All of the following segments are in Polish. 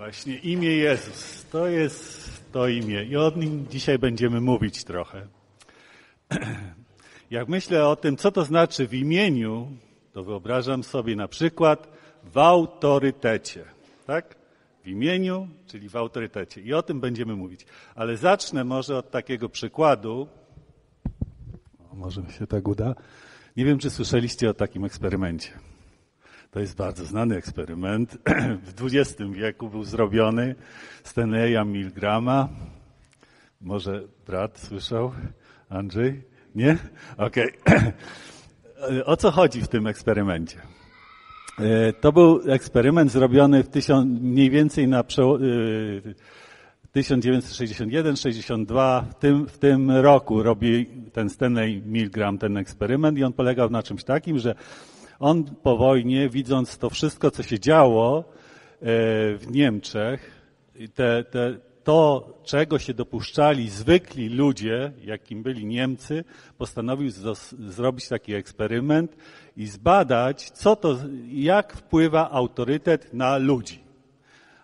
Właśnie imię Jezus. To jest to imię i o nim dzisiaj będziemy mówić trochę. Jak myślę o tym, co to znaczy w imieniu, to wyobrażam sobie na przykład w autorytecie. Tak? W imieniu, czyli w autorytecie. I o tym będziemy mówić. Ale zacznę może od takiego przykładu. O, może mi się tak uda. Nie wiem, czy słyszeliście o takim eksperymencie. To jest bardzo znany eksperyment. W XX wieku był zrobiony Stanleya Milgrama. Może brat słyszał? Andrzej? Nie? Okej. Okay. O co chodzi w tym eksperymencie? To był eksperyment zrobiony w tysiąc, mniej więcej na 1961-62. W tym, w tym roku robi ten Stanley Milgram ten eksperyment i on polegał na czymś takim, że on po wojnie, widząc to wszystko, co się działo w Niemczech, te, te, to, czego się dopuszczali zwykli ludzie, jakim byli Niemcy, postanowił zrobić taki eksperyment i zbadać, co to, jak wpływa autorytet na ludzi.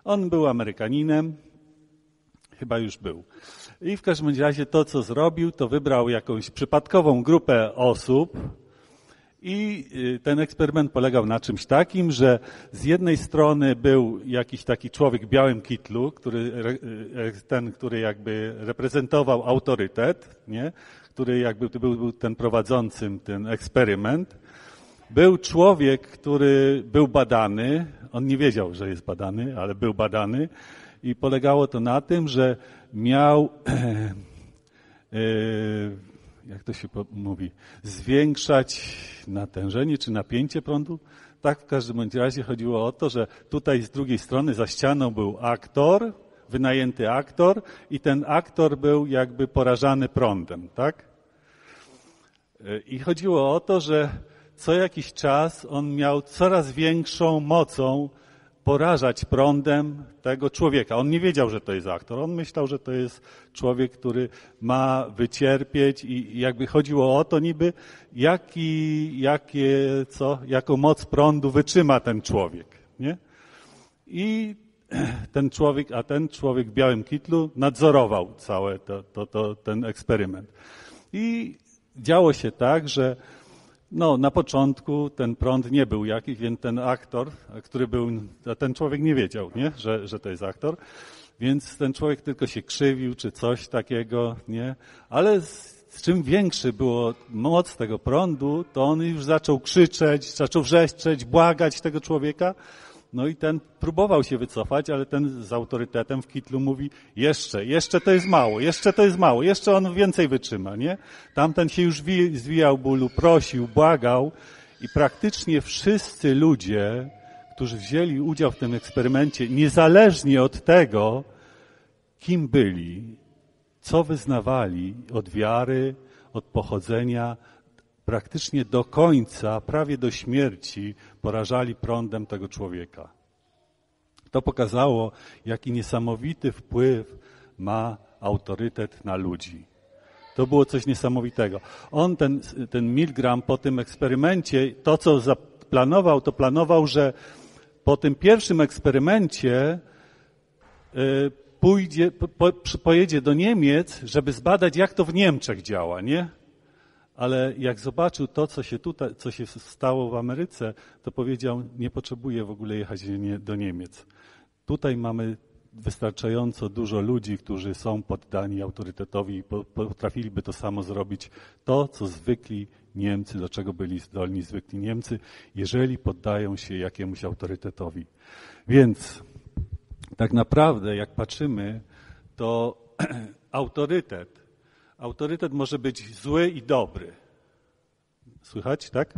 On był Amerykaninem, chyba już był. I w każdym razie to, co zrobił, to wybrał jakąś przypadkową grupę osób, i ten eksperyment polegał na czymś takim, że z jednej strony był jakiś taki człowiek w białym kitlu, który, ten, który jakby reprezentował autorytet, nie? który jakby był, był ten prowadzącym ten eksperyment. Był człowiek, który był badany, on nie wiedział, że jest badany, ale był badany i polegało to na tym, że miał jak to się mówi, zwiększać natężenie czy napięcie prądu. Tak w każdym razie chodziło o to, że tutaj z drugiej strony za ścianą był aktor, wynajęty aktor i ten aktor był jakby porażany prądem, tak? I chodziło o to, że co jakiś czas on miał coraz większą mocą porażać prądem tego człowieka. On nie wiedział, że to jest aktor. On myślał, że to jest człowiek, który ma wycierpieć i jakby chodziło o to niby, jaki, jakie, co, jaką moc prądu wytrzyma ten człowiek, nie? I ten człowiek, a ten człowiek w białym kitlu nadzorował cały to, to, to, ten eksperyment. I działo się tak, że no, na początku ten prąd nie był jakiś, więc ten aktor, który był, ten człowiek nie wiedział, nie? Że, że to jest aktor, więc ten człowiek tylko się krzywił, czy coś takiego, nie? Ale z, z czym większy było moc tego prądu, to on już zaczął krzyczeć, zaczął wrzeszczeć, błagać tego człowieka, no i ten próbował się wycofać, ale ten z autorytetem w kitlu mówi, jeszcze, jeszcze to jest mało, jeszcze to jest mało, jeszcze on więcej wytrzyma, nie? Tamten się już zwijał bólu, prosił, błagał i praktycznie wszyscy ludzie, którzy wzięli udział w tym eksperymencie, niezależnie od tego, kim byli, co wyznawali od wiary, od pochodzenia, praktycznie do końca, prawie do śmierci, porażali prądem tego człowieka. To pokazało, jaki niesamowity wpływ ma autorytet na ludzi. To było coś niesamowitego. On, ten, ten Milgram, po tym eksperymencie, to co zaplanował, to planował, że po tym pierwszym eksperymencie y, pójdzie, po, pojedzie do Niemiec, żeby zbadać, jak to w Niemczech działa, nie? Ale jak zobaczył to, co się tutaj, co się stało w Ameryce, to powiedział, nie potrzebuję w ogóle jechać do Niemiec. Tutaj mamy wystarczająco dużo ludzi, którzy są poddani autorytetowi i potrafiliby to samo zrobić. To, co zwykli Niemcy, do czego byli zdolni zwykli Niemcy, jeżeli poddają się jakiemuś autorytetowi. Więc tak naprawdę, jak patrzymy, to autorytet Autorytet może być zły i dobry. Słychać, tak?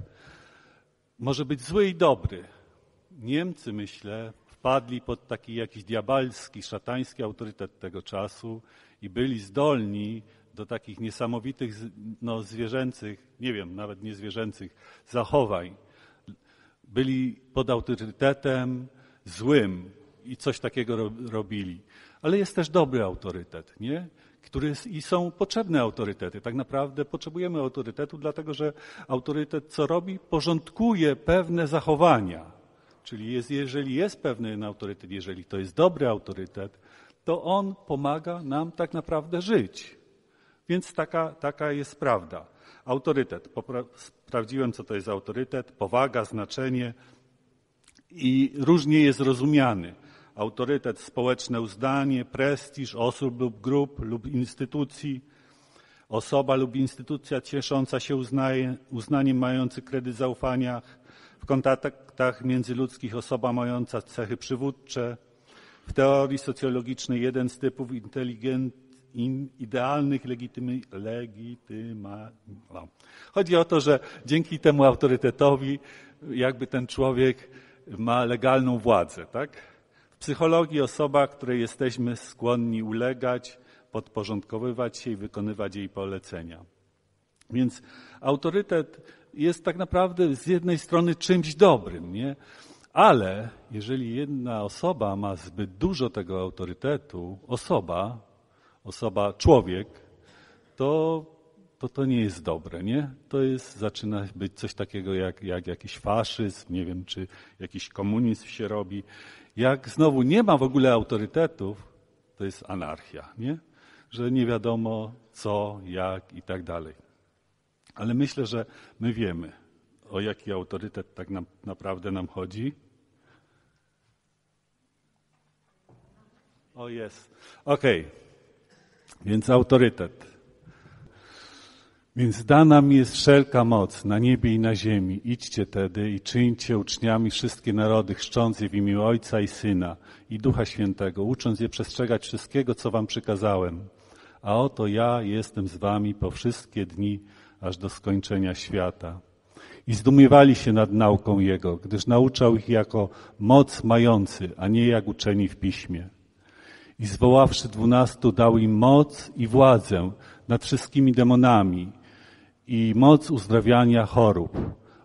Może być zły i dobry. Niemcy, myślę, wpadli pod taki jakiś diabalski, szatański autorytet tego czasu i byli zdolni do takich niesamowitych, no, zwierzęcych, nie wiem, nawet nie zwierzęcych zachowań. Byli pod autorytetem złym i coś takiego robili. Ale jest też dobry autorytet, nie? Który i są potrzebne autorytety. Tak naprawdę potrzebujemy autorytetu, dlatego że autorytet co robi? Porządkuje pewne zachowania. czyli jest, jeżeli jest pewny autorytet, jeżeli to jest dobry autorytet, to on pomaga nam tak naprawdę żyć. Więc taka, taka jest prawda. Autorytet. Sprawdziłem, co to jest autorytet, powaga, znaczenie i różnie jest rozumiany. Autorytet, społeczne uznanie, prestiż osób lub grup lub instytucji, osoba lub instytucja ciesząca się uznaje, uznaniem, mający kredyt zaufania w kontaktach międzyludzkich, osoba mająca cechy przywódcze. W teorii socjologicznej jeden z typów inteligent, idealnych legitymy, legityma. No. Chodzi o to, że dzięki temu autorytetowi jakby ten człowiek ma legalną władzę, tak? Psychologii osoba, której jesteśmy skłonni ulegać, podporządkowywać się i wykonywać jej polecenia. Więc autorytet jest tak naprawdę z jednej strony czymś dobrym, nie? Ale jeżeli jedna osoba ma zbyt dużo tego autorytetu, osoba, osoba, człowiek, to to, to nie jest dobre, nie? To jest, zaczyna być coś takiego jak, jak jakiś faszyzm, nie wiem, czy jakiś komunizm się robi. Jak znowu nie ma w ogóle autorytetów, to jest anarchia, nie? Że nie wiadomo co, jak i tak dalej. Ale myślę, że my wiemy, o jaki autorytet tak na, naprawdę nam chodzi. O jest. Okej. Okay. Więc autorytet. Więc dana mi jest wszelka moc na niebie i na ziemi. Idźcie tedy i czyńcie uczniami wszystkie narody, chrzcząc je w imię Ojca i Syna i Ducha Świętego, ucząc je przestrzegać wszystkiego, co wam przykazałem. A oto ja jestem z wami po wszystkie dni, aż do skończenia świata. I zdumiewali się nad nauką Jego, gdyż nauczał ich jako moc mający, a nie jak uczeni w piśmie. I zwoławszy dwunastu, dał im moc i władzę nad wszystkimi demonami i moc uzdrawiania chorób.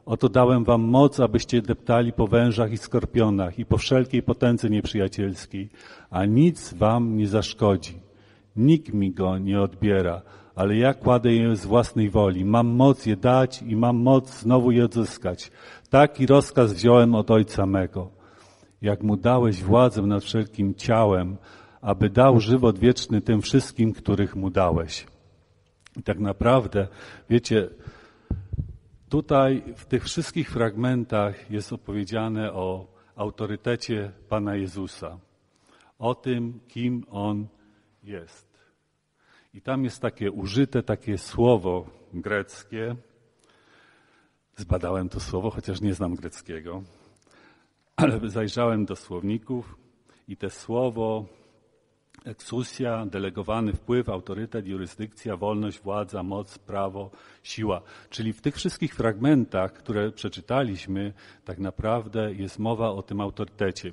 Oto dałem wam moc, abyście deptali po wężach i skorpionach i po wszelkiej potędze nieprzyjacielskiej, a nic wam nie zaszkodzi. Nikt mi go nie odbiera, ale ja kładę je z własnej woli. Mam moc je dać i mam moc znowu je odzyskać. Taki rozkaz wziąłem od Ojca mego. Jak mu dałeś władzę nad wszelkim ciałem, aby dał żywot wieczny tym wszystkim, których mu dałeś. I tak naprawdę, wiecie, tutaj w tych wszystkich fragmentach jest opowiedziane o autorytecie Pana Jezusa, o tym, kim On jest. I tam jest takie użyte takie słowo greckie. Zbadałem to słowo, chociaż nie znam greckiego, ale zajrzałem do słowników i te słowo Eksusja, delegowany wpływ, autorytet, jurysdykcja, wolność, władza, moc, prawo, siła. Czyli w tych wszystkich fragmentach, które przeczytaliśmy, tak naprawdę jest mowa o tym autorytecie.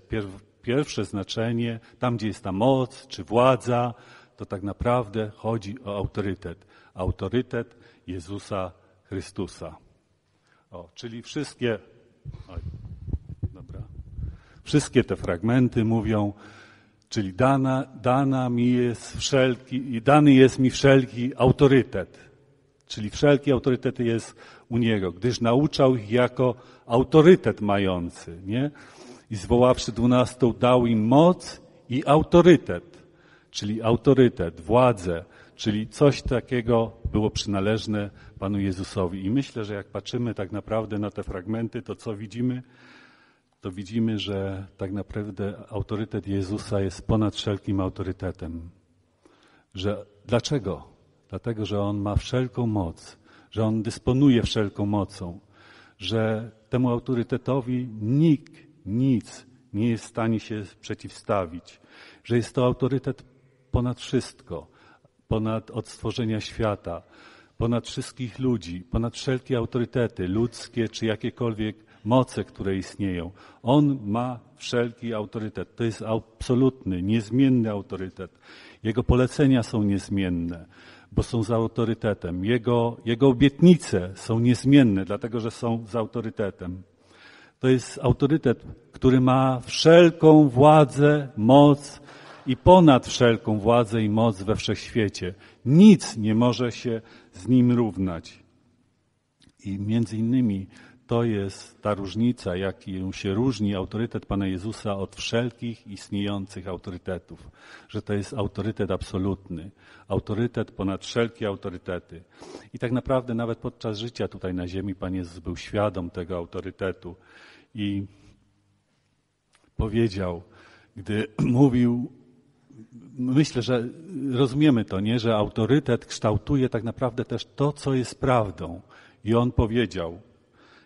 Pierwsze znaczenie, tam gdzie jest ta moc czy władza, to tak naprawdę chodzi o autorytet. Autorytet Jezusa Chrystusa. O, czyli wszystkie, oj, dobra, wszystkie te fragmenty mówią, Czyli dana, dana mi jest wszelki, dany jest mi wszelki autorytet. Czyli wszelki autorytet jest u Niego, gdyż nauczał ich jako autorytet mający, nie? I zwoławszy dwunastu, dał im moc i autorytet. Czyli autorytet, władzę, czyli coś takiego było przynależne Panu Jezusowi. I myślę, że jak patrzymy tak naprawdę na te fragmenty, to co widzimy? To widzimy, że tak naprawdę autorytet Jezusa jest ponad wszelkim autorytetem. Że dlaczego? Dlatego, że on ma wszelką moc, że on dysponuje wszelką mocą, że temu autorytetowi nikt, nic nie jest w stanie się przeciwstawić, że jest to autorytet ponad wszystko, ponad od stworzenia świata, ponad wszystkich ludzi, ponad wszelkie autorytety ludzkie czy jakiekolwiek moce, które istnieją. On ma wszelki autorytet. To jest absolutny, niezmienny autorytet. Jego polecenia są niezmienne, bo są za autorytetem. Jego, jego obietnice są niezmienne, dlatego że są z autorytetem. To jest autorytet, który ma wszelką władzę, moc i ponad wszelką władzę i moc we wszechświecie. Nic nie może się z nim równać. I między innymi to jest ta różnica, jaki się różni autorytet Pana Jezusa od wszelkich istniejących autorytetów. Że to jest autorytet absolutny, autorytet ponad wszelkie autorytety. I tak naprawdę nawet podczas życia tutaj na ziemi Pan Jezus był świadom tego autorytetu i powiedział, gdy mówił myślę, że rozumiemy to, nie? że autorytet kształtuje tak naprawdę też to, co jest prawdą. I on powiedział,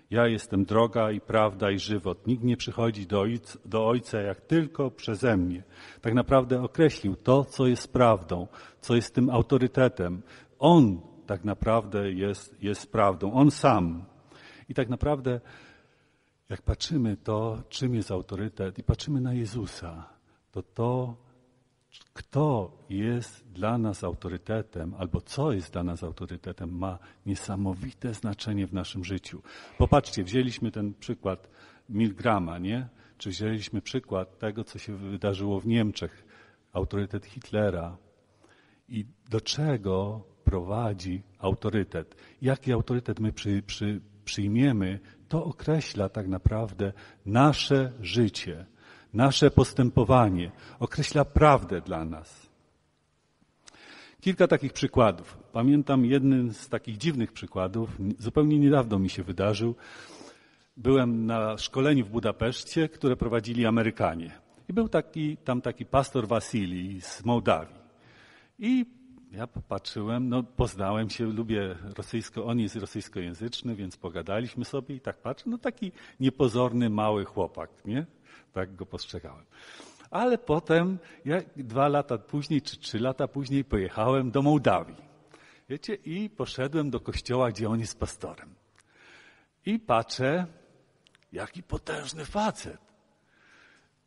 ja jestem droga i prawda i żywot. Nikt nie przychodzi do ojca, do ojca jak tylko przeze mnie. Tak naprawdę określił to, co jest prawdą, co jest tym autorytetem. On tak naprawdę jest, jest prawdą. On sam. I tak naprawdę, jak patrzymy to, czym jest autorytet i patrzymy na Jezusa, to to kto jest dla nas autorytetem, albo co jest dla nas autorytetem, ma niesamowite znaczenie w naszym życiu. Popatrzcie, wzięliśmy ten przykład Milgrama, nie? Czy wzięliśmy przykład tego, co się wydarzyło w Niemczech, autorytet Hitlera. I do czego prowadzi autorytet? Jaki autorytet my przy, przy, przyjmiemy, to określa tak naprawdę nasze życie nasze postępowanie, określa prawdę dla nas. Kilka takich przykładów. Pamiętam jeden z takich dziwnych przykładów, zupełnie niedawno mi się wydarzył. Byłem na szkoleniu w Budapeszcie, które prowadzili Amerykanie. I był taki, tam taki pastor Wasili z Mołdawii. I ja popatrzyłem, no poznałem się, lubię rosyjsko, on jest rosyjskojęzyczny, więc pogadaliśmy sobie i tak patrzę, no taki niepozorny, mały chłopak, nie? Tak go postrzegałem. Ale potem, jak dwa lata później, czy trzy lata później pojechałem do Mołdawii. Wiecie, i poszedłem do kościoła, gdzie on jest pastorem. I patrzę, jaki potężny facet.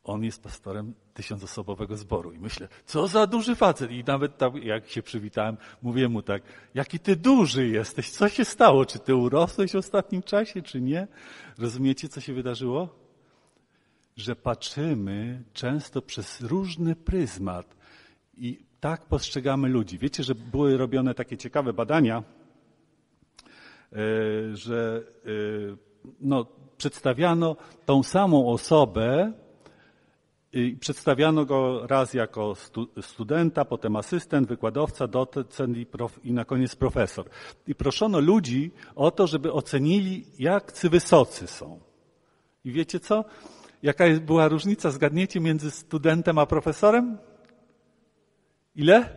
On jest pastorem tysiącosobowego zboru. I myślę, co za duży facet. I nawet tam, jak się przywitałem, mówię mu tak, jaki ty duży jesteś, co się stało? Czy ty urosłeś w ostatnim czasie, czy nie? Rozumiecie, co się wydarzyło? że patrzymy często przez różny pryzmat i tak postrzegamy ludzi. Wiecie, że były robione takie ciekawe badania, e, że e, no, przedstawiano tą samą osobę przedstawiano go raz jako studenta, potem asystent, wykładowca, docent i, prof, i na koniec profesor. I proszono ludzi o to, żeby ocenili, jak wysocy są. I wiecie co? Jaka była różnica, zgadniecie, między studentem a profesorem? Ile?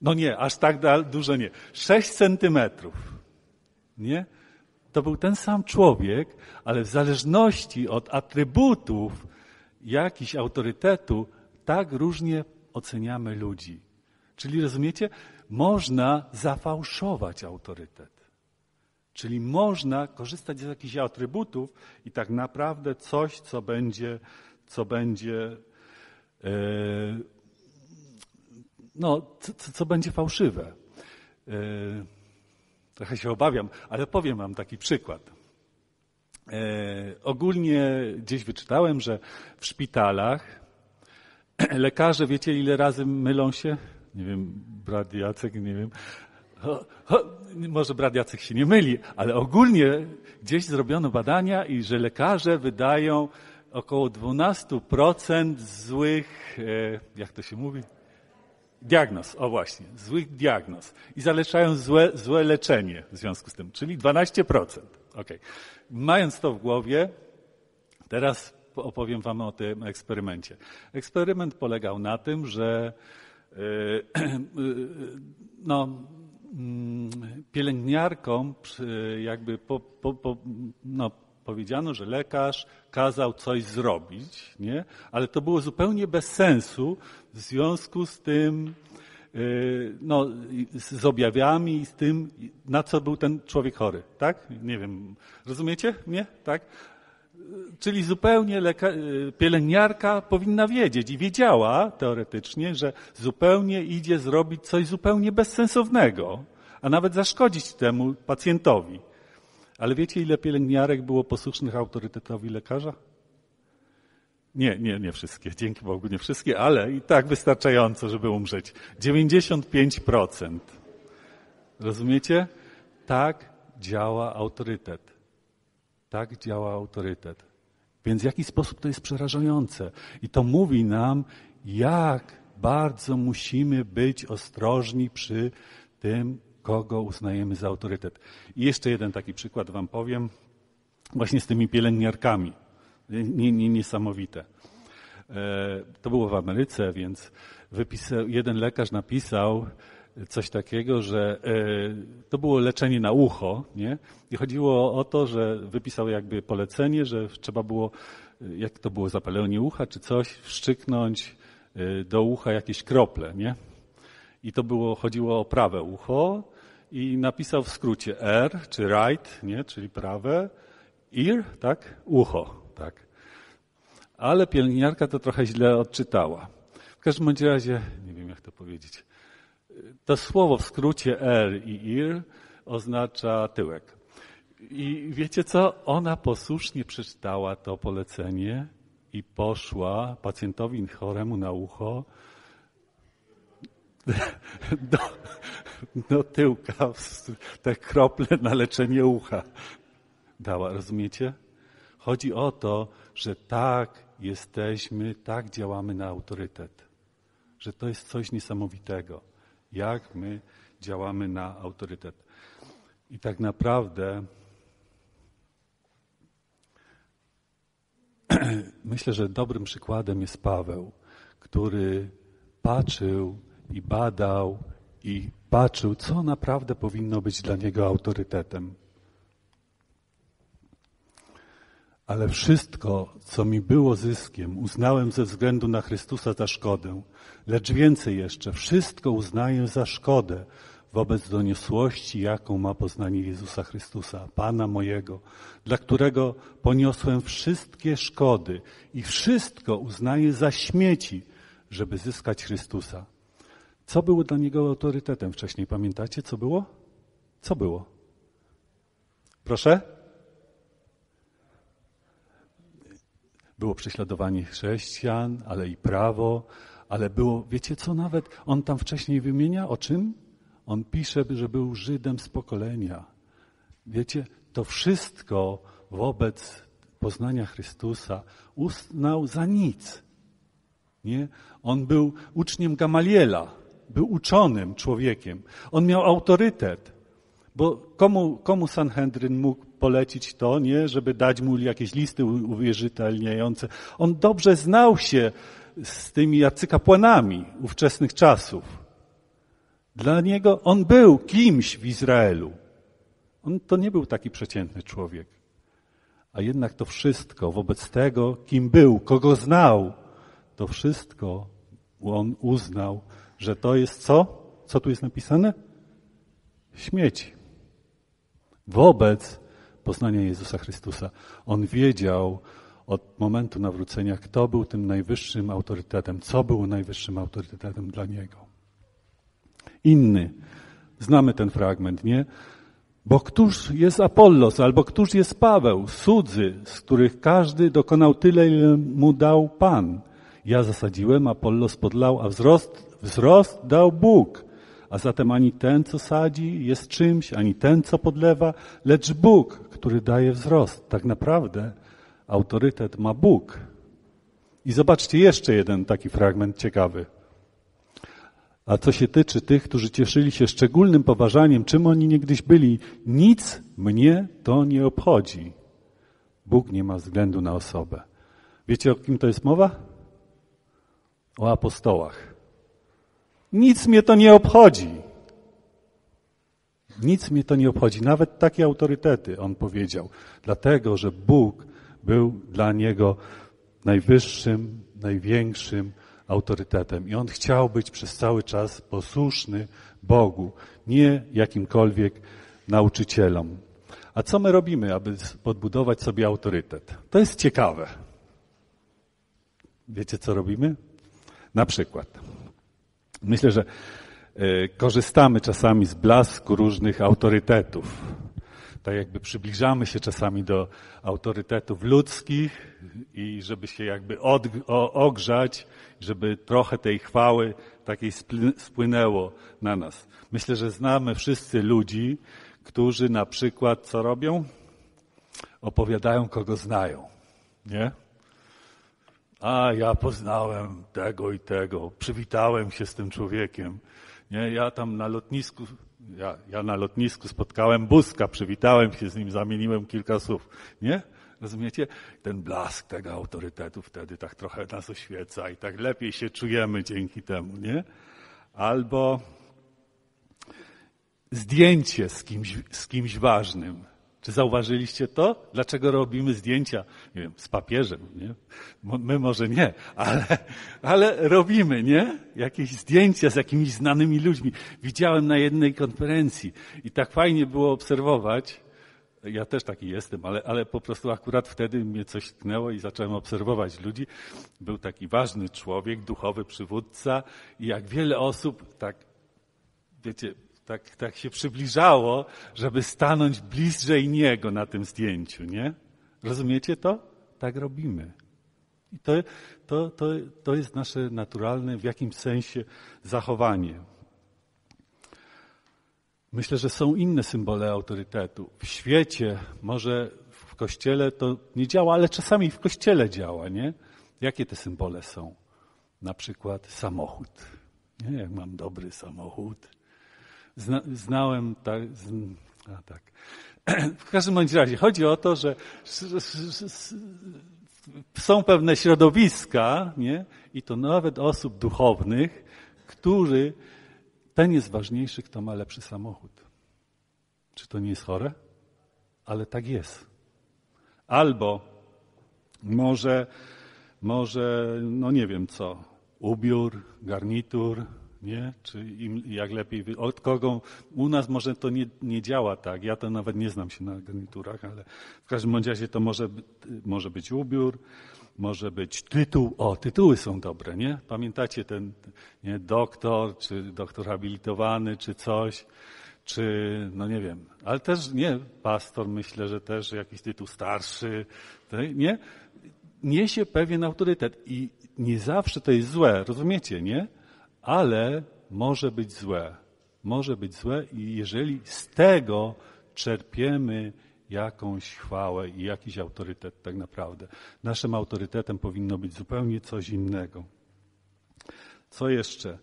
No nie, aż tak dużo nie. Sześć centymetrów. Nie? To był ten sam człowiek, ale w zależności od atrybutów jakiś autorytetu, tak różnie oceniamy ludzi. Czyli rozumiecie, można zafałszować autorytet. Czyli można korzystać z jakichś atrybutów i tak naprawdę coś, co będzie, co będzie, e, no, co, co będzie fałszywe. E, trochę się obawiam, ale powiem wam taki przykład. E, ogólnie gdzieś wyczytałem, że w szpitalach lekarze, wiecie ile razy mylą się? Nie wiem, brat Jacek, nie wiem, Ho, ho, może brat Jacek się nie myli, ale ogólnie gdzieś zrobiono badania i że lekarze wydają około 12% złych, e, jak to się mówi? Diagnoz, o właśnie, złych diagnoz. I zaleczają złe, złe leczenie w związku z tym, czyli 12%. Okay. Mając to w głowie, teraz opowiem Wam o tym eksperymencie. Eksperyment polegał na tym, że e, e, no, Mm, pielęgniarkom jakby po, po, po, no, powiedziano, że lekarz kazał coś zrobić, nie? ale to było zupełnie bez sensu w związku z tym, y, no, z objawami i z tym, na co był ten człowiek chory, tak? Nie wiem, rozumiecie mnie? Tak? Czyli zupełnie leka- y, pielęgniarka powinna wiedzieć i wiedziała teoretycznie, że zupełnie idzie zrobić coś zupełnie bezsensownego, a nawet zaszkodzić temu pacjentowi. Ale wiecie, ile pielęgniarek było posłusznych autorytetowi lekarza? Nie, nie, nie wszystkie. Dzięki Bogu nie wszystkie, ale i tak wystarczająco, żeby umrzeć. 95%. Rozumiecie? Tak działa autorytet. Tak działa autorytet. Więc w jaki sposób to jest przerażające? I to mówi nam, jak bardzo musimy być ostrożni przy tym, kogo uznajemy za autorytet. I jeszcze jeden taki przykład Wam powiem, właśnie z tymi pielęgniarkami. Nie, nie, niesamowite. E, to było w Ameryce, więc wypisał, jeden lekarz napisał coś takiego, że e, to było leczenie na ucho, nie? I chodziło o to, że wypisał jakby polecenie, że trzeba było, jak to było, zapalenie ucha czy coś, wszczyknąć e, do ucha jakieś krople, nie? I to było, chodziło o prawe ucho i napisał w skrócie R, czy right, nie? Czyli prawe, ear, tak? Ucho, tak? Ale pielęgniarka to trochę źle odczytała. W każdym razie, nie wiem jak to powiedzieć, to słowo w skrócie R i ir oznacza tyłek. I wiecie co? Ona posłusznie przeczytała to polecenie i poszła pacjentowi choremu na ucho do, do tyłka te krople na leczenie ucha dała. Rozumiecie? Chodzi o to, że tak jesteśmy, tak działamy na autorytet. Że to jest coś niesamowitego jak my działamy na autorytet. I tak naprawdę myślę, że dobrym przykładem jest Paweł, który patrzył i badał i patrzył, co naprawdę powinno być dla niego autorytetem. Ale wszystko, co mi było zyskiem, uznałem ze względu na Chrystusa za szkodę. Lecz więcej jeszcze, wszystko uznaję za szkodę wobec doniosłości, jaką ma poznanie Jezusa Chrystusa, Pana mojego, dla którego poniosłem wszystkie szkody i wszystko uznaję za śmieci, żeby zyskać Chrystusa. Co było dla niego autorytetem wcześniej? Pamiętacie, co było? Co było? Proszę? Było prześladowanie chrześcijan, ale i prawo, ale było, wiecie co nawet on tam wcześniej wymienia? O czym? On pisze, że był Żydem z pokolenia. Wiecie, to wszystko wobec poznania Chrystusa uznał za nic. Nie? On był uczniem Gamaliela, był uczonym człowiekiem. On miał autorytet. Bo komu, komu Sanhedryn mógł polecić to, nie, żeby dać mu jakieś listy uwierzytelniające? On dobrze znał się z tymi arcykapłanami ówczesnych czasów. Dla niego on był kimś w Izraelu. On to nie był taki przeciętny człowiek. A jednak to wszystko wobec tego, kim był, kogo znał, to wszystko on uznał, że to jest co? Co tu jest napisane? Śmieci wobec poznania Jezusa Chrystusa. On wiedział od momentu nawrócenia, kto był tym najwyższym autorytetem, co było najwyższym autorytetem dla niego. Inny, znamy ten fragment, nie? Bo któż jest Apollos, albo któż jest Paweł, cudzy, z których każdy dokonał tyle, ile mu dał Pan. Ja zasadziłem, Apollos podlał, a wzrost, wzrost dał Bóg. A zatem ani ten, co sadzi, jest czymś, ani ten, co podlewa, lecz Bóg, który daje wzrost. Tak naprawdę autorytet ma Bóg. I zobaczcie jeszcze jeden taki fragment ciekawy. A co się tyczy tych, którzy cieszyli się szczególnym poważaniem, czym oni niegdyś byli, nic mnie to nie obchodzi. Bóg nie ma względu na osobę. Wiecie, o kim to jest mowa? O apostołach. Nic mnie to nie obchodzi. Nic mnie to nie obchodzi, nawet takie autorytety, on powiedział, dlatego, że Bóg był dla niego najwyższym, największym autorytetem. I on chciał być przez cały czas posłuszny Bogu, nie jakimkolwiek nauczycielom. A co my robimy, aby podbudować sobie autorytet? To jest ciekawe. Wiecie, co robimy? Na przykład. Myślę, że e, korzystamy czasami z blasku różnych autorytetów. Tak jakby przybliżamy się czasami do autorytetów ludzkich i żeby się jakby od, o, ogrzać, żeby trochę tej chwały takiej spłynęło na nas. Myślę, że znamy wszyscy ludzi, którzy na przykład co robią? Opowiadają, kogo znają. Nie? A ja poznałem tego i tego, przywitałem się z tym człowiekiem. Nie, ja tam na lotnisku, ja, ja na lotnisku spotkałem Buzka, przywitałem się z nim, zamieniłem kilka słów. Nie? Rozumiecie? Ten blask tego autorytetu wtedy tak trochę nas oświeca i tak lepiej się czujemy dzięki temu, nie? Albo zdjęcie z kimś, z kimś ważnym. Czy zauważyliście to? Dlaczego robimy zdjęcia, nie wiem, z papieżem, nie? My może nie, ale, ale robimy, nie? Jakieś zdjęcia z jakimiś znanymi ludźmi. Widziałem na jednej konferencji i tak fajnie było obserwować, ja też taki jestem, ale, ale po prostu akurat wtedy mnie coś tknęło i zacząłem obserwować ludzi. Był taki ważny człowiek, duchowy przywódca i jak wiele osób tak, wiecie, tak, tak się przybliżało, żeby stanąć bliżej niego na tym zdjęciu, nie? Rozumiecie to? Tak robimy. I to, to, to, to jest nasze naturalne w jakimś sensie zachowanie. Myślę, że są inne symbole autorytetu. W świecie, może w kościele to nie działa, ale czasami w kościele działa, nie? Jakie te symbole są? Na przykład samochód. Nie, jak mam dobry samochód. Zna, znałem tak, a tak. W każdym bądź razie chodzi o to, że są pewne środowiska, nie? I to nawet osób duchownych, którzy ten jest ważniejszy, kto ma lepszy samochód. Czy to nie jest chore? Ale tak jest. Albo może, może, no nie wiem co, ubiór, garnitur, nie? Czy im, jak lepiej, od kogo, u nas może to nie, nie działa tak, ja to nawet nie znam się na garniturach, ale w każdym razie to może, może być ubiór, może być tytuł. O, tytuły są dobre, nie? Pamiętacie ten nie, doktor, czy doktor habilitowany, czy coś, czy, no nie wiem, ale też nie, pastor, myślę, że też jakiś tytuł starszy, nie? Niesie pewien autorytet i nie zawsze to jest złe, rozumiecie, nie? Ale może być złe. Może być złe i jeżeli z tego czerpiemy jakąś chwałę i jakiś autorytet tak naprawdę. Naszym autorytetem powinno być zupełnie coś innego. Co jeszcze?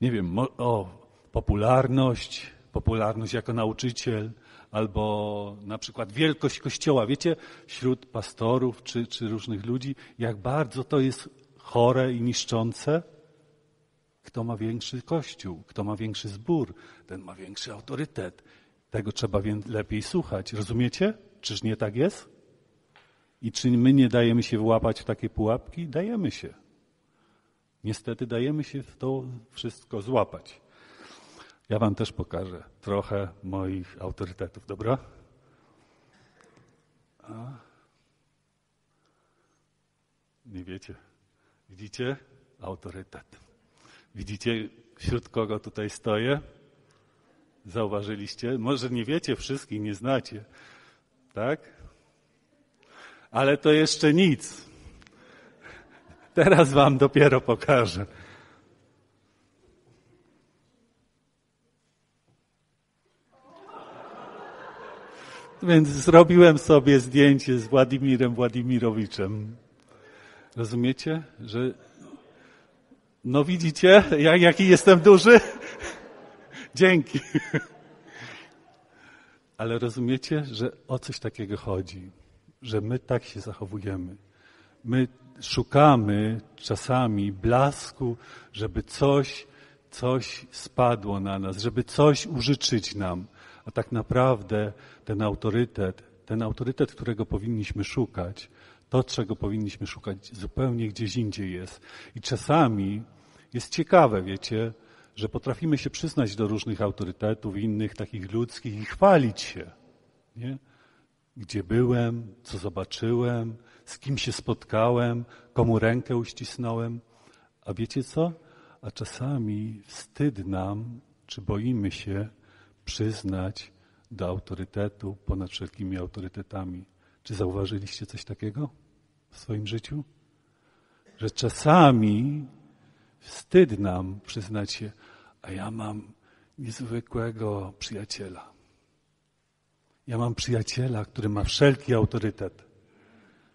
Nie wiem, o, popularność, popularność jako nauczyciel, albo na przykład wielkość kościoła. Wiecie, wśród pastorów czy, czy różnych ludzi, jak bardzo to jest chore i niszczące? Kto ma większy kościół, kto ma większy zbór, ten ma większy autorytet. Tego trzeba lepiej słuchać. Rozumiecie? Czyż nie tak jest? I czy my nie dajemy się włapać w takie pułapki? Dajemy się. Niestety dajemy się w to wszystko złapać. Ja wam też pokażę trochę moich autorytetów, dobra? A? Nie wiecie. Widzicie? Autorytet. Widzicie, wśród kogo tutaj stoję? Zauważyliście? Może nie wiecie wszystkich, nie znacie. Tak? Ale to jeszcze nic. Teraz wam dopiero pokażę. Więc zrobiłem sobie zdjęcie z Władimirem Władimirowiczem. Rozumiecie, że no widzicie, jak, jaki jestem duży? Dzięki. Ale rozumiecie, że o coś takiego chodzi, że my tak się zachowujemy. My szukamy czasami blasku, żeby coś, coś spadło na nas, żeby coś użyczyć nam. A tak naprawdę ten autorytet, ten autorytet, którego powinniśmy szukać, to, czego powinniśmy szukać, zupełnie gdzieś indziej jest. I czasami jest ciekawe, wiecie, że potrafimy się przyznać do różnych autorytetów, innych takich ludzkich i chwalić się. Nie? Gdzie byłem, co zobaczyłem, z kim się spotkałem, komu rękę uścisnąłem. A wiecie co? A czasami wstyd nam, czy boimy się przyznać do autorytetu ponad wszelkimi autorytetami. Czy zauważyliście coś takiego w swoim życiu? Że czasami wstyd nam przyznać się, a ja mam niezwykłego przyjaciela. Ja mam przyjaciela, który ma wszelki autorytet,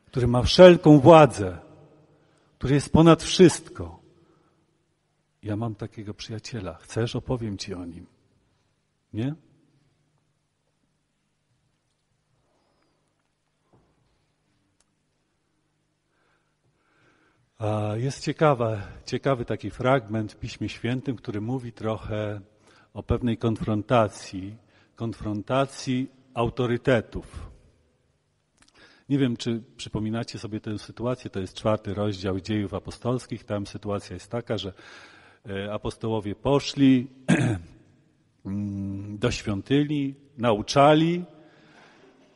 który ma wszelką władzę, który jest ponad wszystko. Ja mam takiego przyjaciela. Chcesz, opowiem ci o nim. Nie? Jest ciekawa, ciekawy taki fragment w Piśmie Świętym, który mówi trochę o pewnej konfrontacji, konfrontacji autorytetów. Nie wiem, czy przypominacie sobie tę sytuację, to jest czwarty rozdział dziejów apostolskich. Tam sytuacja jest taka, że e, apostołowie poszli mm, do świątyni, nauczali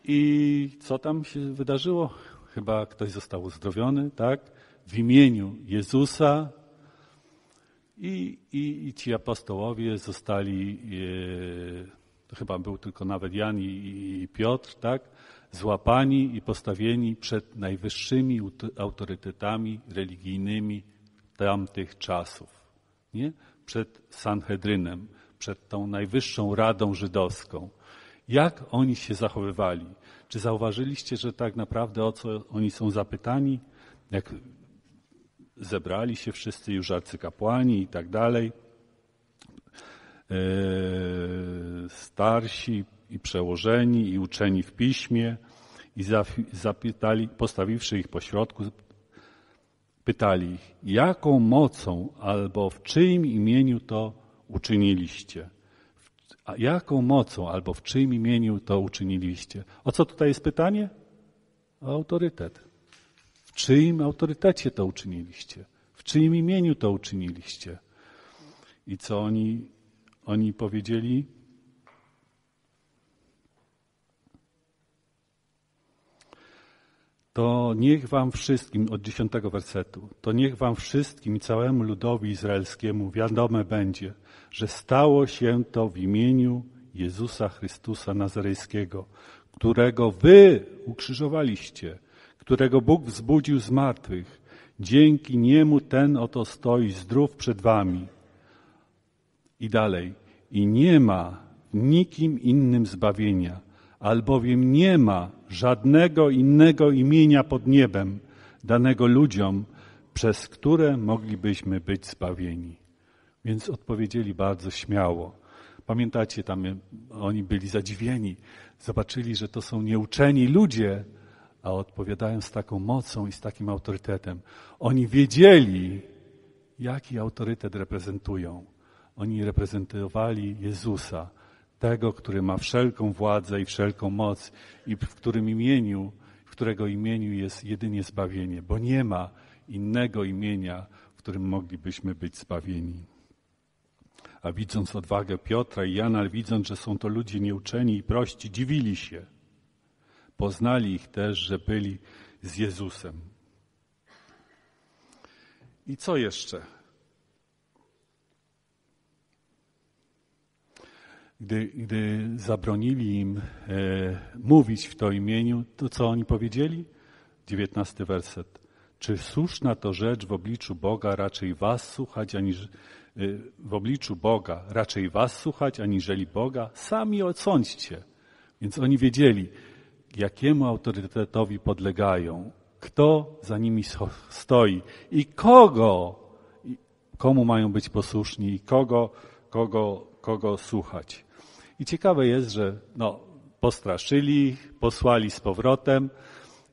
i co tam się wydarzyło? Chyba ktoś został uzdrowiony, tak? W imieniu Jezusa i, i, i ci apostołowie zostali, e, chyba był tylko nawet Jan i, i Piotr, tak, złapani i postawieni przed najwyższymi autorytetami religijnymi tamtych czasów, nie? Przed Sanhedrynem, przed tą najwyższą Radą Żydowską. Jak oni się zachowywali? Czy zauważyliście, że tak naprawdę o co oni są zapytani? Jak zebrali się wszyscy już arcykapłani i tak dalej, e, starsi i przełożeni i uczeni w piśmie i zapytali, postawiwszy ich pośrodku, pytali ich, jaką mocą albo w czyim imieniu to uczyniliście? A jaką mocą albo w czyim imieniu to uczyniliście? O co tutaj jest pytanie? O autorytet. W czyim autorytecie to uczyniliście? W czyim imieniu to uczyniliście? I co oni, oni powiedzieli? To niech wam wszystkim, od dziesiątego wersetu, to niech wam wszystkim i całemu ludowi izraelskiemu wiadome będzie, że stało się to w imieniu Jezusa Chrystusa Nazarejskiego, którego wy ukrzyżowaliście, którego Bóg wzbudził z martwych. Dzięki niemu ten oto stoi zdrów przed wami. I dalej. I nie ma nikim innym zbawienia, albowiem nie ma żadnego innego imienia pod niebem danego ludziom, przez które moglibyśmy być zbawieni. Więc odpowiedzieli bardzo śmiało. Pamiętacie, tam oni byli zadziwieni. Zobaczyli, że to są nieuczeni ludzie, a odpowiadają z taką mocą i z takim autorytetem. Oni wiedzieli, jaki autorytet reprezentują. Oni reprezentowali Jezusa, tego, który ma wszelką władzę i wszelką moc i w którym imieniu, w którego imieniu jest jedynie zbawienie, bo nie ma innego imienia, w którym moglibyśmy być zbawieni. A widząc odwagę Piotra i Jana, widząc, że są to ludzie nieuczeni i prości, dziwili się. Poznali ich też, że byli z Jezusem. I co jeszcze? Gdy, gdy zabronili im e, mówić w to imieniu, to co oni powiedzieli? Dziewiętnasty werset. Czy słuszna to rzecz w obliczu Boga raczej was słuchać, aniż e, w obliczu Boga raczej was słuchać, aniżeli Boga? Sami odsądźcie. Więc oni wiedzieli, jakiemu autorytetowi podlegają, kto za nimi stoi i kogo, komu mają być posłuszni i kogo, kogo, kogo słuchać. I ciekawe jest, że no, postraszyli, posłali z powrotem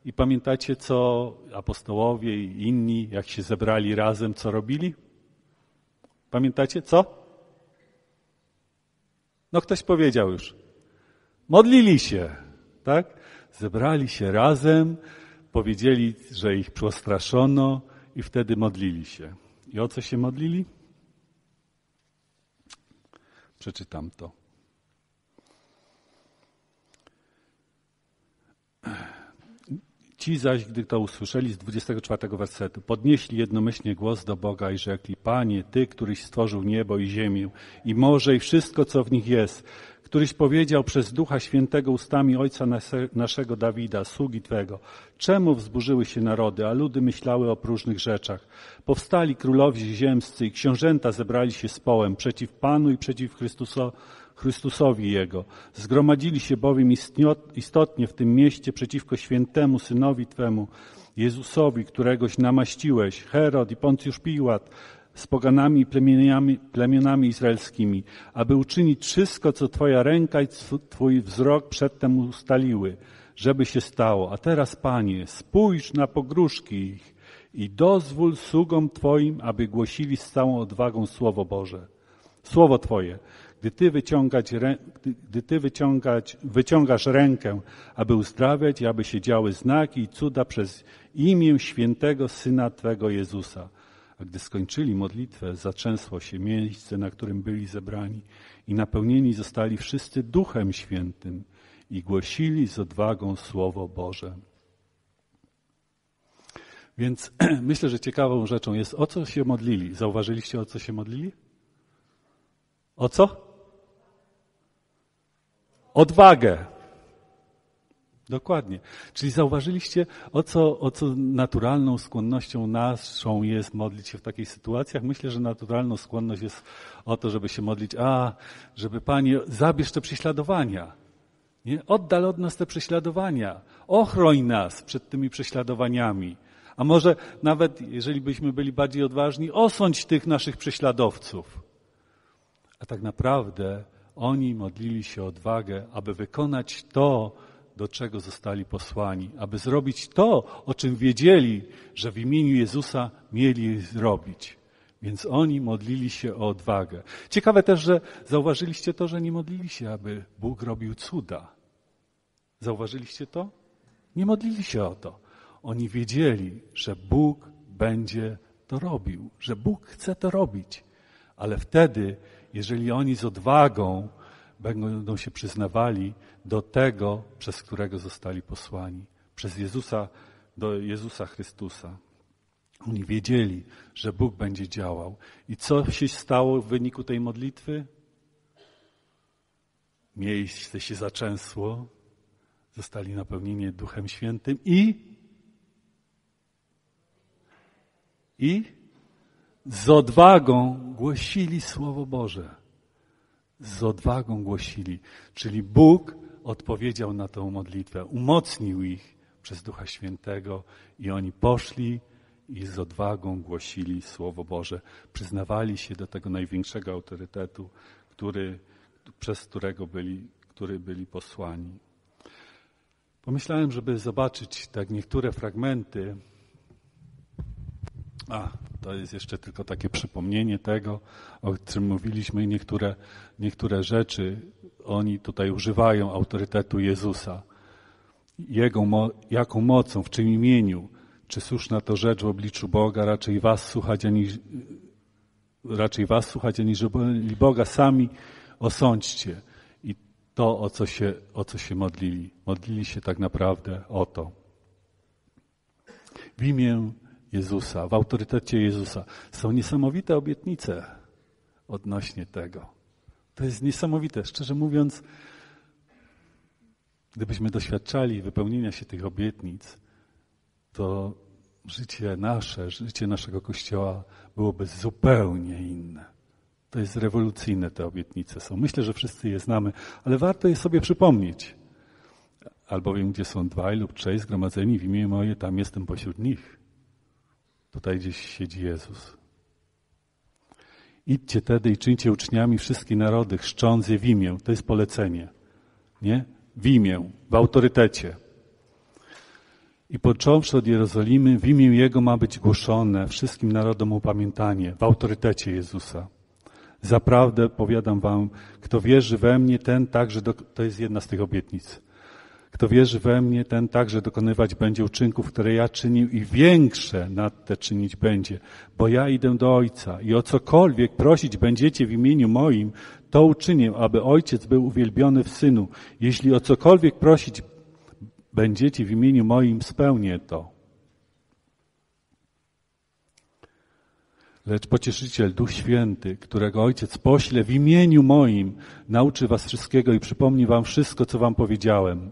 i pamiętacie, co apostołowie i inni, jak się zebrali razem, co robili? Pamiętacie, co? No ktoś powiedział już. Modlili się, tak? Zebrali się razem, powiedzieli, że ich przestraszono i wtedy modlili się. I o co się modlili? Przeczytam to. Ci zaś, gdy to usłyszeli z 24 wersetu, podnieśli jednomyślnie głos do Boga i rzekli, Panie, Ty, któryś stworzył niebo i ziemię i morze i wszystko, co w nich jest, któryś powiedział przez Ducha Świętego ustami Ojca naszego Dawida, sługi Twego, czemu wzburzyły się narody, a ludy myślały o próżnych rzeczach. Powstali królowie ziemscy i książęta zebrali się z połem przeciw Panu i przeciw Chrystuso, Chrystusowi Jego. Zgromadzili się bowiem istotnie w tym mieście przeciwko świętemu Synowi Twemu, Jezusowi, któregoś namaściłeś, Herod i Poncjusz Piłat, z poganami plemionami, plemionami izraelskimi, aby uczynić wszystko, co Twoja ręka i Twój wzrok przedtem ustaliły, żeby się stało. A teraz, Panie, spójrz na pogróżki ich i dozwól sługom Twoim, aby głosili z całą odwagą Słowo Boże. Słowo Twoje, gdy Ty, wyciągać, gdy ty wyciągać, wyciągasz rękę, aby uzdrawiać i aby się działy znaki i cuda przez imię świętego Syna Twego Jezusa. A gdy skończyli modlitwę, zaczęsło się miejsce, na którym byli zebrani i napełnieni zostali wszyscy Duchem Świętym i głosili z odwagą Słowo Boże. Więc myślę, że ciekawą rzeczą jest, o co się modlili. Zauważyliście, o co się modlili? O co? Odwagę. Dokładnie. Czyli zauważyliście, o co, o co naturalną skłonnością naszą jest modlić się w takich sytuacjach? Myślę, że naturalną skłonność jest o to, żeby się modlić, a, żeby Panie, zabierz te prześladowania. Nie? Oddal od nas te prześladowania. Ochroń nas przed tymi prześladowaniami. A może nawet, jeżeli byśmy byli bardziej odważni, osądź tych naszych prześladowców. A tak naprawdę oni modlili się o odwagę, aby wykonać to, do czego zostali posłani, aby zrobić to, o czym wiedzieli, że w imieniu Jezusa mieli zrobić. Więc oni modlili się o odwagę. Ciekawe też, że zauważyliście to, że nie modlili się, aby Bóg robił cuda. Zauważyliście to? Nie modlili się o to. Oni wiedzieli, że Bóg będzie to robił, że Bóg chce to robić. Ale wtedy, jeżeli oni z odwagą będą się przyznawali do tego, przez którego zostali posłani, przez Jezusa, do Jezusa Chrystusa. Oni wiedzieli, że Bóg będzie działał. I co się stało w wyniku tej modlitwy? Miejsce się zaczęsło, zostali napełnieni Duchem Świętym i i z odwagą głosili Słowo Boże z odwagą głosili. Czyli Bóg odpowiedział na tę modlitwę, umocnił ich przez Ducha Świętego i oni poszli i z odwagą głosili Słowo Boże. Przyznawali się do tego największego autorytetu, który, przez którego byli, który byli posłani. Pomyślałem, żeby zobaczyć tak niektóre fragmenty. A, to jest jeszcze tylko takie przypomnienie tego, o czym mówiliśmy. Niektóre, niektóre rzeczy oni tutaj używają autorytetu Jezusa. Jego, jaką mocą, w czym imieniu, czy słuszna to rzecz w obliczu Boga, raczej was słuchać, ani, raczej was słuchać, aniżeli Boga sami osądźcie. I to, o co, się, o co się modlili. Modlili się tak naprawdę o to. W imię Jezusa, w autorytecie Jezusa. Są niesamowite obietnice odnośnie tego. To jest niesamowite. Szczerze mówiąc, gdybyśmy doświadczali wypełnienia się tych obietnic, to życie nasze, życie naszego Kościoła byłoby zupełnie inne. To jest rewolucyjne te obietnice są. Myślę, że wszyscy je znamy, ale warto je sobie przypomnieć. Albowiem, gdzie są dwaj lub trzej zgromadzeni w imię moje, tam jestem pośród nich. Tutaj gdzieś siedzi Jezus. Idźcie tedy i czyńcie uczniami wszystkie narody, chrzcząc je w imię. To jest polecenie. Nie? W imię, w autorytecie. I począwszy od Jerozolimy, w imię Jego ma być głoszone wszystkim narodom upamiętanie, w autorytecie Jezusa. Zaprawdę powiadam wam, kto wierzy we mnie, ten także, do... to jest jedna z tych obietnic. Kto wierzy we mnie, ten także dokonywać będzie uczynków, które ja czynił i większe nad te czynić będzie, bo ja idę do Ojca i o cokolwiek prosić będziecie w imieniu moim, to uczynię, aby Ojciec był uwielbiony w Synu. Jeśli o cokolwiek prosić będziecie w imieniu moim, spełnię to. Lecz pocieszyciel, Duch Święty, którego Ojciec pośle w imieniu moim, nauczy was wszystkiego i przypomni wam wszystko, co wam powiedziałem.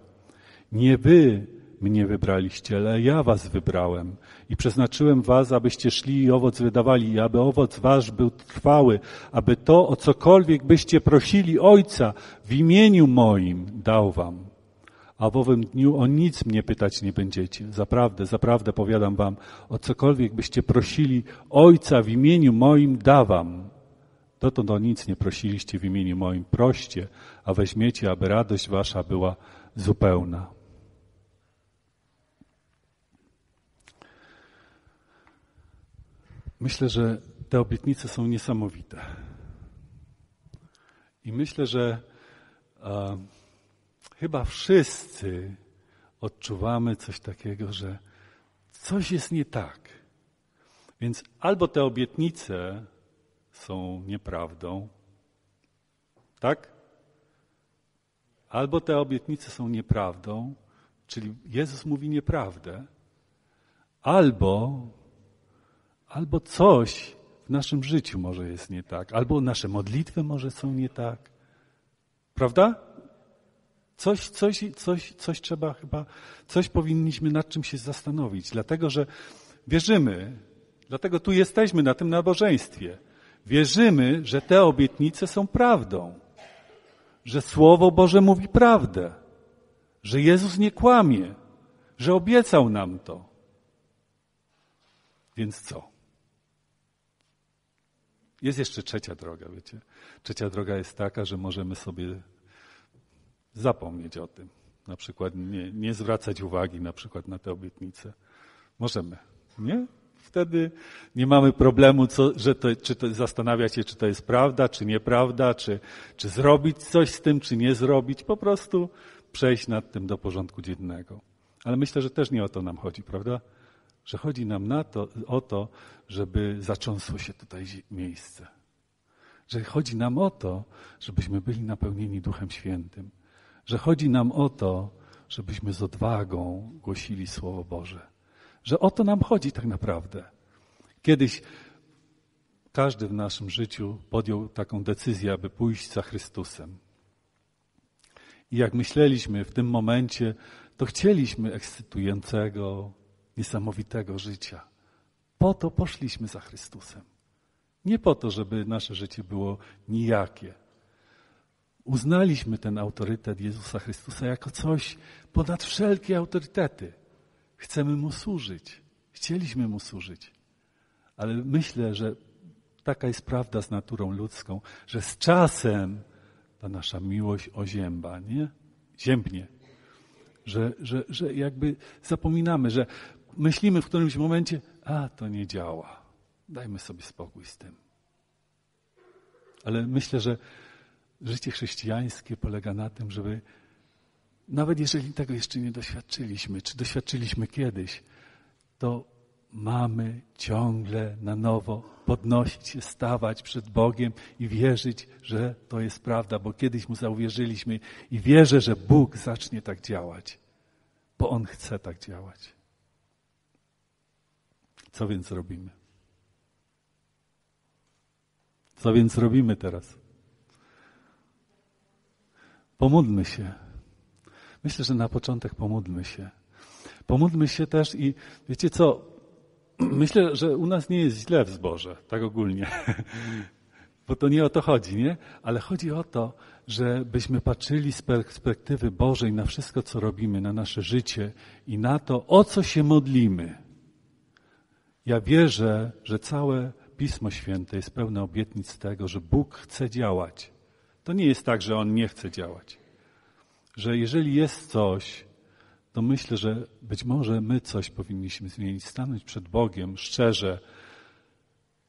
Nie wy mnie wybraliście, ale ja was wybrałem i przeznaczyłem was, abyście szli i owoc wydawali, i aby owoc wasz był trwały, aby to, o cokolwiek byście prosili Ojca w imieniu moim, dał wam. A w owym dniu o nic mnie pytać nie będziecie. Zaprawdę, zaprawdę powiadam wam, o cokolwiek byście prosili Ojca w imieniu moim, dawam. Dotąd o nic nie prosiliście w imieniu moim. Proście, a weźmiecie, aby radość wasza była zupełna. Myślę, że te obietnice są niesamowite. I myślę, że e, chyba wszyscy odczuwamy coś takiego, że coś jest nie tak. Więc albo te obietnice są nieprawdą, tak? Albo te obietnice są nieprawdą, czyli Jezus mówi nieprawdę, albo, albo coś w naszym życiu może jest nie tak, albo nasze modlitwy może są nie tak. Prawda? Coś, coś, coś, coś trzeba chyba, coś powinniśmy nad czym się zastanowić, dlatego że wierzymy, dlatego tu jesteśmy na tym nabożeństwie. Wierzymy, że te obietnice są prawdą, że Słowo Boże mówi prawdę, że Jezus nie kłamie, że obiecał nam to. Więc co? Jest jeszcze trzecia droga, wiecie. Trzecia droga jest taka, że możemy sobie zapomnieć o tym. Na przykład nie, nie zwracać uwagi na przykład na te obietnice. Możemy, nie? Wtedy nie mamy problemu, co, że to, czy to zastanawiać się, czy to jest prawda, czy nieprawda, czy, czy zrobić coś z tym, czy nie zrobić. Po prostu przejść nad tym do porządku dziennego. Ale myślę, że też nie o to nam chodzi, prawda? Że chodzi nam na to, o to, żeby zacząsło się tutaj miejsce. Że chodzi nam o to, żebyśmy byli napełnieni Duchem Świętym. Że chodzi nam o to, żebyśmy z odwagą głosili Słowo Boże że o to nam chodzi tak naprawdę. Kiedyś każdy w naszym życiu podjął taką decyzję, aby pójść za Chrystusem. I jak myśleliśmy w tym momencie, to chcieliśmy ekscytującego, niesamowitego życia. Po to poszliśmy za Chrystusem. Nie po to, żeby nasze życie było nijakie. Uznaliśmy ten autorytet Jezusa Chrystusa jako coś ponad wszelkie autorytety. Chcemy Mu służyć. Chcieliśmy Mu służyć. Ale myślę, że taka jest prawda z naturą ludzką, że z czasem ta nasza miłość ozięba, nie? Ziębnie. Że, że, że jakby zapominamy, że myślimy w którymś momencie, a to nie działa. Dajmy sobie spokój z tym. Ale myślę, że życie chrześcijańskie polega na tym, żeby nawet jeżeli tego jeszcze nie doświadczyliśmy, czy doświadczyliśmy kiedyś, to mamy ciągle na nowo podnosić się, stawać przed Bogiem i wierzyć, że to jest prawda, bo kiedyś Mu zauwierzyliśmy i wierzę, że Bóg zacznie tak działać, bo On chce tak działać. Co więc robimy? Co więc robimy teraz? Pomódlmy się. Myślę, że na początek pomódlmy się. Pomódlmy się też i wiecie co? Myślę, że u nas nie jest źle w zborze, tak ogólnie. Bo to nie o to chodzi, nie? Ale chodzi o to, żebyśmy patrzyli z perspektywy Bożej na wszystko, co robimy, na nasze życie i na to, o co się modlimy. Ja wierzę, że całe Pismo Święte jest pełne obietnic tego, że Bóg chce działać. To nie jest tak, że On nie chce działać że jeżeli jest coś, to myślę, że być może my coś powinniśmy zmienić, stanąć przed Bogiem szczerze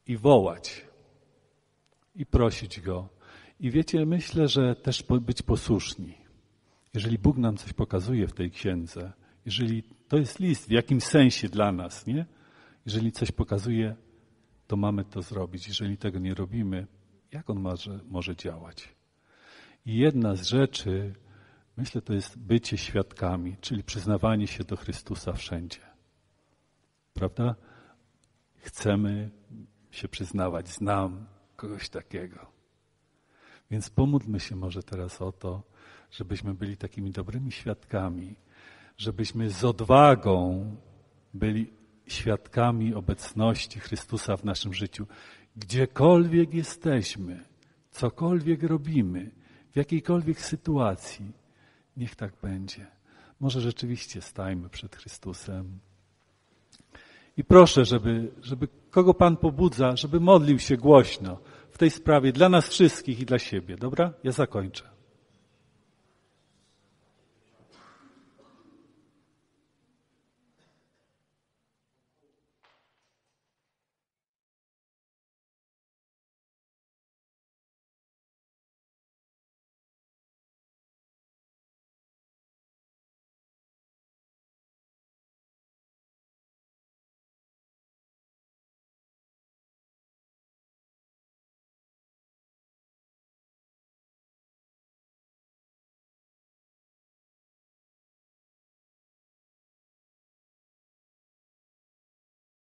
i wołać i prosić Go. I wiecie, myślę, że też być posłuszni. Jeżeli Bóg nam coś pokazuje w tej księdze, jeżeli to jest list w jakimś sensie dla nas, nie? Jeżeli coś pokazuje, to mamy to zrobić. Jeżeli tego nie robimy, jak on może, może działać? I jedna z rzeczy, Myślę, to jest bycie świadkami, czyli przyznawanie się do Chrystusa wszędzie. Prawda? Chcemy się przyznawać, znam kogoś takiego. Więc pomódlmy się może teraz o to, żebyśmy byli takimi dobrymi świadkami, żebyśmy z odwagą byli świadkami obecności Chrystusa w naszym życiu. Gdziekolwiek jesteśmy, cokolwiek robimy, w jakiejkolwiek sytuacji, niech tak będzie. Może rzeczywiście stajmy przed Chrystusem. I proszę, żeby, żeby kogo Pan pobudza, żeby modlił się głośno w tej sprawie dla nas wszystkich i dla siebie. Dobra? Ja zakończę.